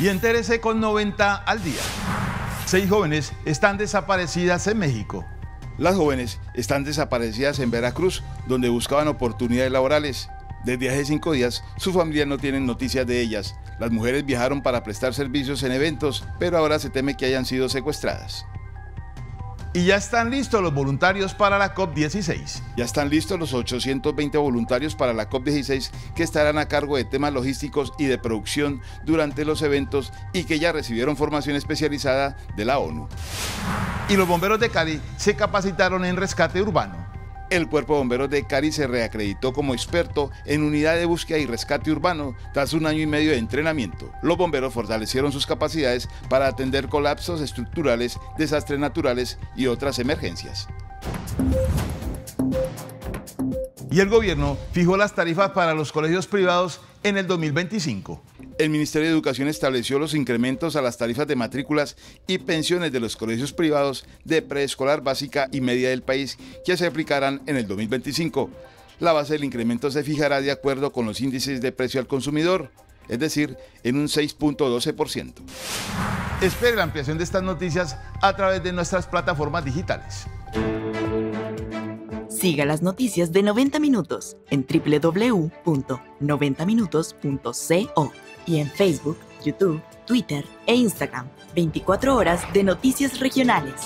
Y entérese con 90 al día. Seis jóvenes están desaparecidas en México. Las jóvenes están desaparecidas en Veracruz, donde buscaban oportunidades laborales. Desde hace cinco días, sus familias no tienen noticias de ellas. Las mujeres viajaron para prestar servicios en eventos, pero ahora se teme que hayan sido secuestradas. Y ya están listos los voluntarios para la COP16. Ya están listos los 820 voluntarios para la COP16 que estarán a cargo de temas logísticos y de producción durante los eventos y que ya recibieron formación especializada de la ONU. Y los bomberos de Cali se capacitaron en rescate urbano. El Cuerpo de Bomberos de Cali se reacreditó como experto en unidad de búsqueda y rescate urbano tras un año y medio de entrenamiento. Los bomberos fortalecieron sus capacidades para atender colapsos estructurales, desastres naturales y otras emergencias. Y el gobierno fijó las tarifas para los colegios privados en el 2025 el Ministerio de Educación estableció los incrementos a las tarifas de matrículas y pensiones de los colegios privados de preescolar básica y media del país que se aplicarán en el 2025. La base del incremento se fijará de acuerdo con los índices de precio al consumidor, es decir, en un 6.12%. Espere la ampliación de estas noticias a través de nuestras plataformas digitales. Siga las noticias de 90 minutos en www.90minutos.co y en Facebook, YouTube, Twitter e Instagram. 24 horas de noticias regionales.